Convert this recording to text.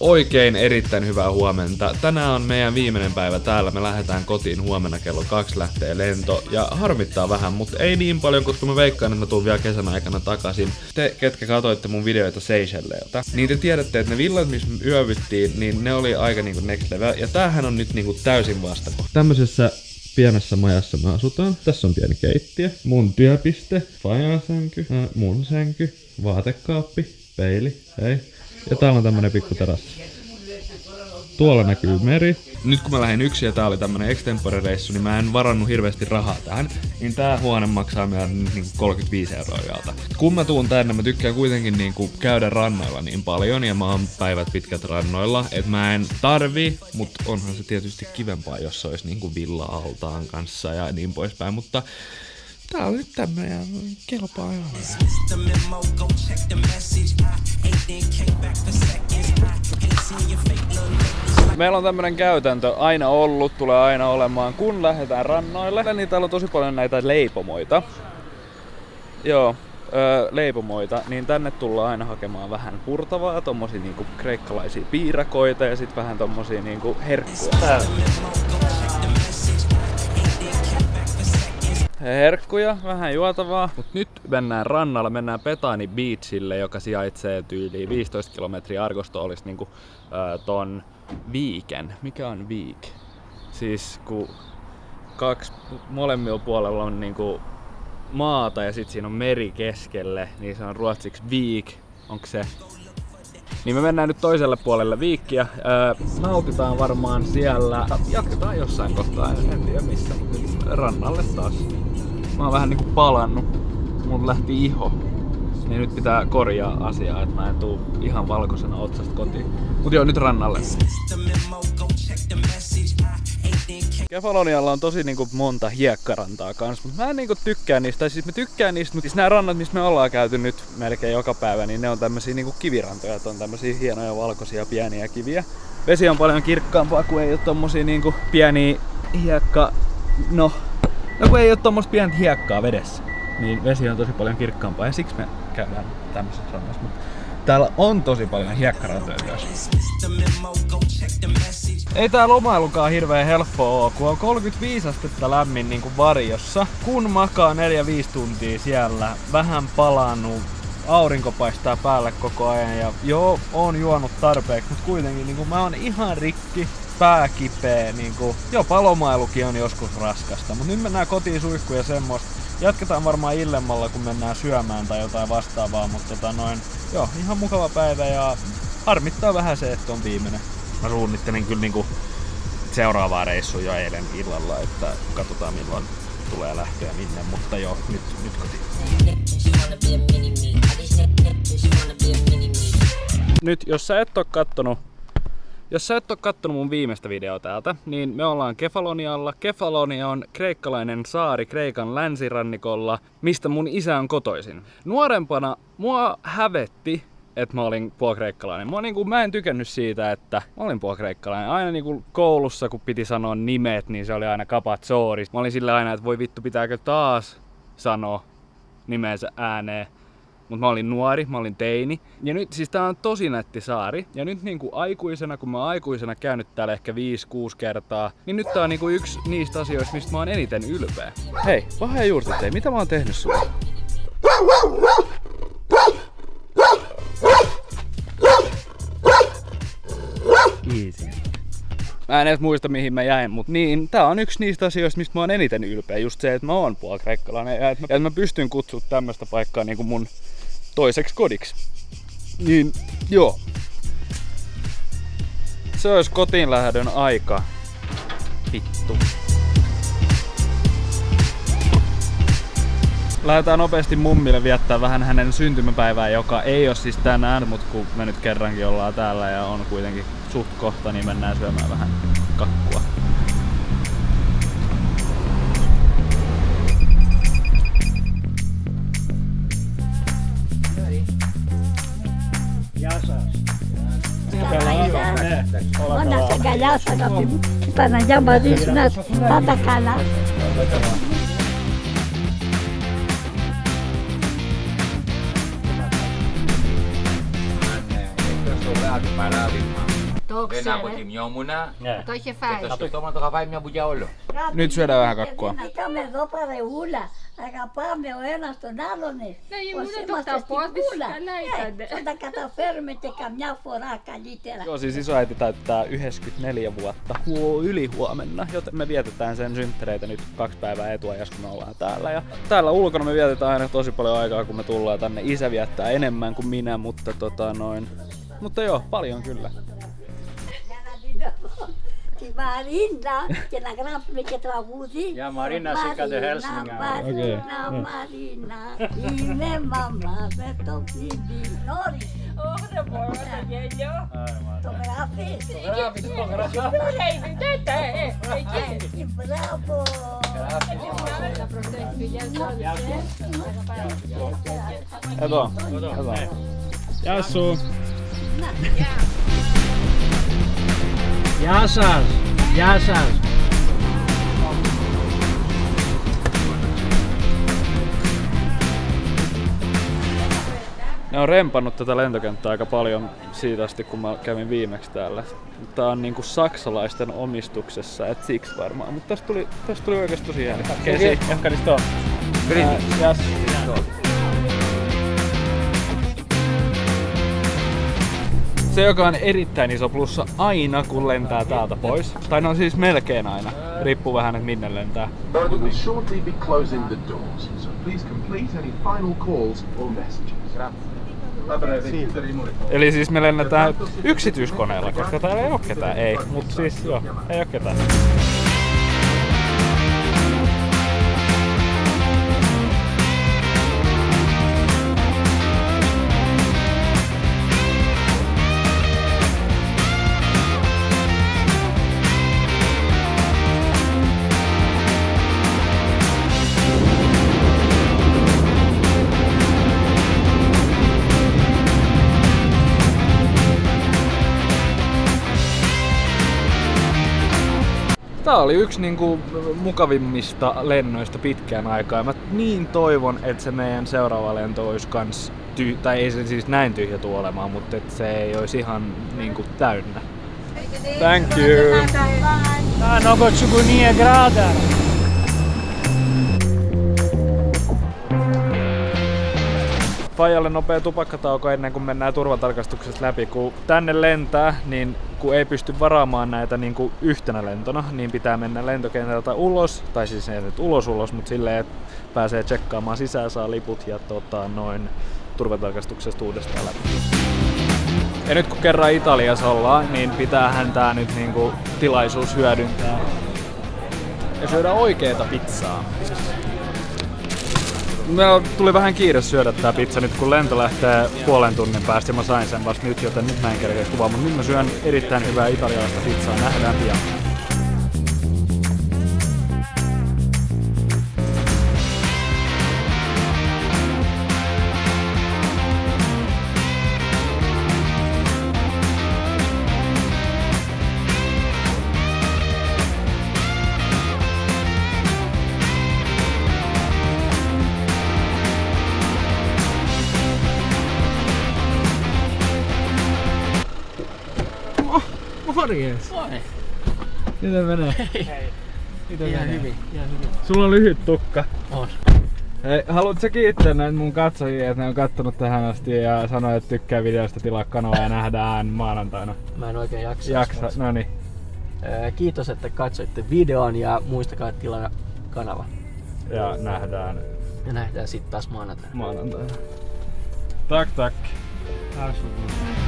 Oikein erittäin hyvää huomenta. Tänään on meidän viimeinen päivä täällä. Me lähdetään kotiin huomenna kello kaksi lähtee lento. Ja harmittaa vähän, mutta ei niin paljon, koska mä veikkaan, että mä tuun vielä kesän aikana takaisin. Te, ketkä katoitte mun videoita Seychelleilta, niin te tiedätte, että ne villat, missä me yövyttiin, niin ne oli aika niinku next level. Ja tämähän on nyt niinku täysin vastako. Tämmöisessä pienessä majassa me asutaan. Tässä on pieni keittiö, mun työpiste, fajasänky, äh, mun sänky, vaatekaappi, peili, hei. Ja täällä on tämmönen pikku terassi. Tuolla näkyy meri. Nyt kun mä lähdin yksin ja tää oli tämmönen extempore-reissu, niin mä en varannut hirveästi rahaa tähän. Niin tää huone maksaa meidän niin 35 euroa yöltä. Kun mä tuun tänne, mä tykkään kuitenkin niin kuin käydä rannoilla niin paljon ja mä oon päivät pitkät rannoilla, että mä en tarvi, mutta onhan se tietysti kivempaa, jos se olisi niin kuin villa-altaan kanssa ja niin poispäin, mutta Tää on nyt tämmönen ja kelpaa ihan. Meillä on tämmönen käytäntö aina ollut, tulee aina olemaan, kun lähdetään rannoille. Niin täällä on tosi paljon näitä leipomoita. Joo, öö, leipomoita, niin tänne tullaan aina hakemaan vähän purtavaa, tommosia niinku kreikkalaisia piirakoita ja sitten vähän tommosia niinku herkkuja. Täällä. Herkkuja, vähän juotavaa. Mut nyt mennään rannalla, mennään Petani Beachille, joka sijaitsee tyyliin 15 kilometriä Argosta olisi niinku äh, ton viiken. Mikä on viik? Siis kun kaksi molemmilla puolella on niinku maata ja sitten siinä on meri keskelle, niin se on ruotsiksi viik. Onko se? Niin me mennään nyt toiselle puolelle viikkiä. Öö, nautitaan varmaan siellä. Jatketaan jossain kohtaa, en tiedä missä, mutta rannalle taas. Mä oon vähän niinku palannut. Mun lähti iho. Niin nyt pitää korjaa asiaa, että mä en tuu ihan valkoisena otsasta kotiin. Mut joo, nyt rannalle. Kefalonialla on tosi niinku monta hiekkarantaa kanssa, mutta mä en niinku tykkää niistä, tai siis mä tykkään niistä, mutta siis nämä rannat, missä me ollaan käyty nyt melkein joka päivä, niin ne on tämmösiä niinku kivirantoja, että on tämmösiä hienoja valkoisia pieniä kiviä. Vesi on paljon kirkkaampaa, kun ei ole tommosia niinku pieniä hiekka... No, no kun ei ole tommoista pientä hiekkaa vedessä, niin vesi on tosi paljon kirkkaampaa ja siksi me käydään tämmöisessä rannassa. Mutta täällä on tosi paljon hiekkarantoja myös. Ei tää lomailukaan hirveän helppoa oo, kun on 35 astetta lämmin niin kuin varjossa. Kun makaa 4-5 tuntia siellä, vähän palannut, aurinko paistaa päälle koko ajan ja joo, on juonut tarpeeksi, mutta kuitenkin niin kuin mä oon ihan rikki, pää kipeä, niin kuin, joo, palomailukin on joskus raskasta, mutta nyt mennään kotiin suihkuja semmoista. Jatketaan varmaan illemmalla, kun mennään syömään tai jotain vastaavaa, mutta tota noin, joo, ihan mukava päivä ja harmittaa vähän se, että on viimeinen. Mä suunnittelin kyllä niinku seuraavaa reissua jo eilen illalla, että katsotaan milloin tulee lähteä minne, mutta joo, nyt, nyt kotiin. Nyt, jos sä et oo kattonut jos sä et ole kattonut mun viimeistä videoa täältä, niin me ollaan Kefalonialla. Kefalonia on kreikkalainen saari Kreikan länsirannikolla, mistä mun isä on kotoisin. Nuorempana mua hävetti että mä olin puolikreikkalainen. Mä, niinku, mä en tykännyt siitä, että mä olin puolikreikkalainen. Aina niinku koulussa, kun piti sanoa nimet, niin se oli aina Kapatsori. Mä olin sillä aina, että voi vittu, pitääkö taas sanoa nimensä ääneen. Mutta mä olin nuori, mä olin teini. Ja nyt siis tää on tosi nätti saari. Ja nyt niinku aikuisena, kun mä oon aikuisena käynyt täällä ehkä 5-6 kertaa, niin nyt tää on niinku yksi niistä asioista, mistä mä oon eniten ylpeä. Hei, paha juurtit, hei, mitä mä oon tehnyt sulle? Easy. Mä en edes muista mihin mä jäin, mutta niin, tää on yksi niistä asioista, mistä mä oon eniten ylpeä. Just se, että mä oon puolikreikkalainen ja että mä, että mä pystyn kutsua tämmöistä paikkaa niin kuin mun toiseksi kodiksi. Niin, joo. Se olisi kotiin lähdön aika. Vittu. Lähdetään nopeasti mummille viettää vähän hänen syntymäpäivää, joka ei ole siis tänään, mutta kun me nyt kerrankin ollaan täällä ja on kuitenkin suht kohta, niin mennään syömään vähän kakkua. Εγώ να σε αγκαλιάσω αγαπητή μου, η Παναγιά μαζί σου να πάντα καλά. Παράδειγμα, miomuna. Toi se fai. Kita toma tu kafai mia bujaolo. Nyt syödään vähän kakkua. Mikä me sopa de hula. Aika paame o enasto nalones. Ei, O mulla se tosta masta pois, stikula. missä näitä Eh, ne. Sota kata fermente kamia foraka litera. Joo, siis isoäiti täyttää 94 vuotta huo yli huomenna, joten me vietetään sen synttereitä nyt kaksi päivää etuajassa, kun me ollaan täällä. Ja täällä ulkona me vietetään aina tosi paljon aikaa, kun me tullaan tänne. Isä viettää enemmän kuin minä, mutta tota noin... Mutta joo, paljon kyllä. Μαρίνα και να γράψουμε και τραγούδι. Για Μαρίνα, σε κατεχέλσουμε. Μαρίνα, Μαρίνα, είναι μαμά με το παιδί. Νόρι. Όχι, δεν μπορώ να γέλιο. Το γράφεις; Το γράφεις, το γράφεις. Εκεί, μπράβο. Να προσέχεις, φιλιά, Εδώ, εδώ. Γεια σου. Γεια σας. Jäsas, jäsas. Ne on rempannut tätä lentokenttää aika paljon siitä asti, kun mä kävin viimeksi täällä. Tää on niinku saksalaisten omistuksessa, et siksi varmaan. Mutta tästä tuli, tästä tuli oikeesti tosi hieno. Kesi, ehkä niistä on. Yes. Se, joka on erittäin iso plussa aina, kun lentää täältä pois. Tai no siis melkein aina. Riippuu vähän, että minne lentää. Eli siis me lennetään yksityiskoneella, koska täällä ei oo ketään. Ei, mutta siis joo, ei oo ketään. Tää oli yksi niinku mukavimmista lennoista pitkään aikaa. Mä niin toivon, että se meidän seuraava lento olisi kans ty- tai ei se siis näin tyhjä tuu olemaan, mutta että se ei olisi ihan niinku täynnä. Thank you. Tää no 29 grader. Fajalle nopea tupakkatauko ennen kuin mennään turvatarkastuksesta läpi. Kun tänne lentää, niin kun ei pysty varaamaan näitä niin kuin yhtenä lentona, niin pitää mennä lentokentältä ulos, tai siis ei nyt ulos ulos, mutta silleen, että pääsee tsekkaamaan sisään, saa liput ja tota, noin turvatarkastuksesta uudestaan läpi. Ja nyt kun kerran Italiassa ollaan, niin pitäähän tää nyt niinku tilaisuus hyödyntää. Ja syödä oikeeta pizzaa. Meillä tuli vähän kiire syödä tää pizza nyt kun lento lähtee puolen tunnin päästä ja mä sain sen vasta nyt, joten nyt mä en kerkeä kuvaa, mutta nyt mä syön erittäin hyvää italialaista pizzaa. Nähdään pian. Morjes. Miten menee? Miten ihan hyvin, ihan hyvin. Sulla on lyhyt tukka. On. Hei, haluatko kiittää näitä mun katsojia, että ne on kattonut tähän asti ja sanoo, että tykkää videosta, tilaa kanavaa ja nähdään maanantaina. Mä en oikein jaksa. Jaksa, no niin. Ää, Kiitos, että katsoitte videon ja muistakaa tilata kanava. Ja nähdään Ja nähdään sitten taas maanantaina. maanantaina. Tak, tak. Mycket.